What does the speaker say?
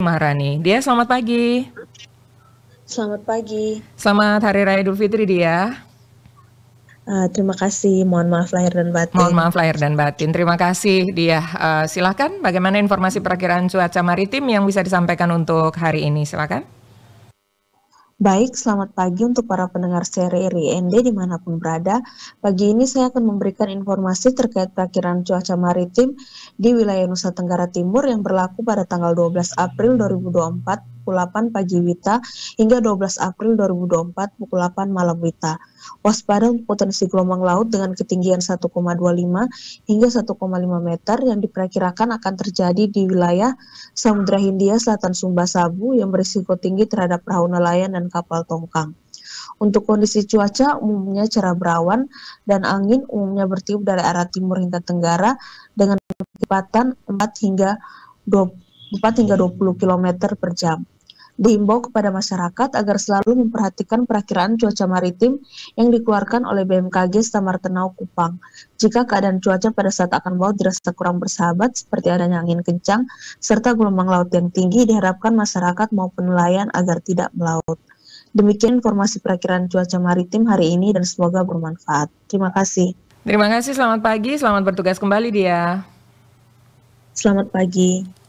Maharani. Dia selamat pagi. Selamat pagi. Selamat Hari Raya Idul Fitri dia. Uh, terima kasih. Mohon maaf lahir dan batin. Mohon maaf lahir dan batin. Terima kasih dia. Uh, silakan. Bagaimana informasi perakiraan cuaca maritim yang bisa disampaikan untuk hari ini? Silakan. Baik, selamat pagi untuk para pendengar seri RIND di mana pun berada. Pagi ini saya akan memberikan informasi terkait perakiran cuaca maritim di wilayah Nusa Tenggara Timur yang berlaku pada tanggal 12 April 2024 pukul 8 pagi Wita hingga 12 April 2024 pukul 8 malam Wita. Waspada untuk potensi gelombang laut dengan ketinggian 1,25 hingga 1,5 meter yang diperkirakan akan terjadi di wilayah Samudra Hindia Selatan Sumba Sabu yang berisiko tinggi terhadap perahu nelayan dan kapal tongkang. Untuk kondisi cuaca umumnya cerah berawan dan angin umumnya bertiup dari arah timur hingga tenggara dengan kecepatan 4 hingga 20, 4 hingga 20 km per jam diimbau kepada masyarakat agar selalu memperhatikan perakiraan cuaca maritim yang dikeluarkan oleh BMKG Samar Tenau Kupang. Jika keadaan cuaca pada saat akan laut dirasa kurang bersahabat seperti adanya angin kencang serta gelombang laut yang tinggi diharapkan masyarakat maupun nelayan agar tidak melaut. Demikian informasi perakiraan cuaca maritim hari ini dan semoga bermanfaat. Terima kasih. Terima kasih, selamat pagi, selamat bertugas kembali dia. Selamat pagi.